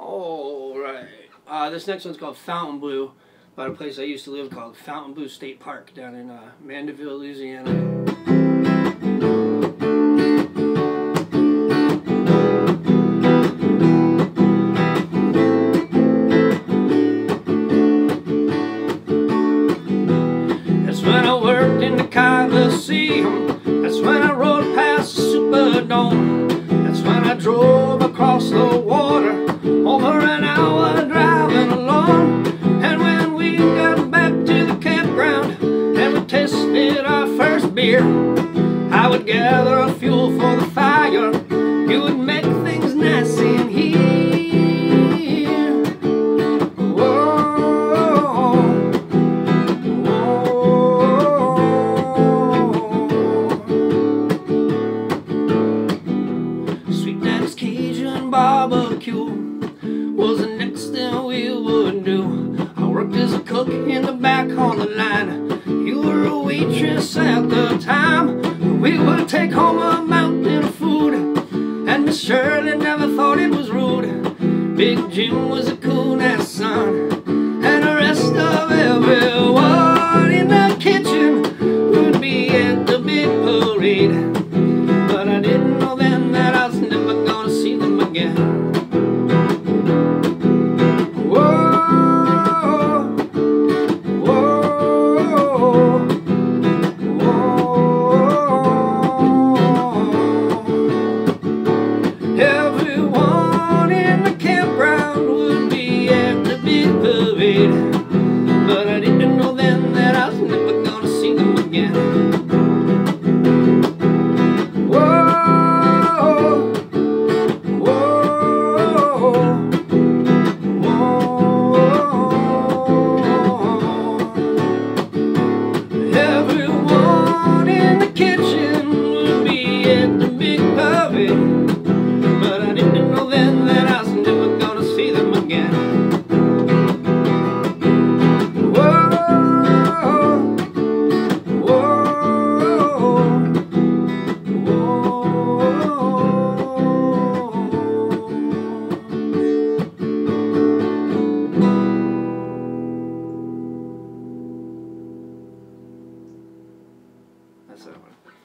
All right. Uh, this next one's called Fountain Blue about a place I used to live called Fontainebleau State Park down in uh, Mandeville, Louisiana. That's when I worked in the Coliseum. That's when I rode past the Superdome. Gather fuel for the fire. You would make things nice in here. Whoa. Sweet Daddy's Cajun barbecue was the next thing we would do. I worked as a cook in the back on the We would take home a mountain of food, and Miss Shirley never thought it was rude. Big Jim was a cool ass son, and the rest of everyone in the kitchen would be at the big parade. that's.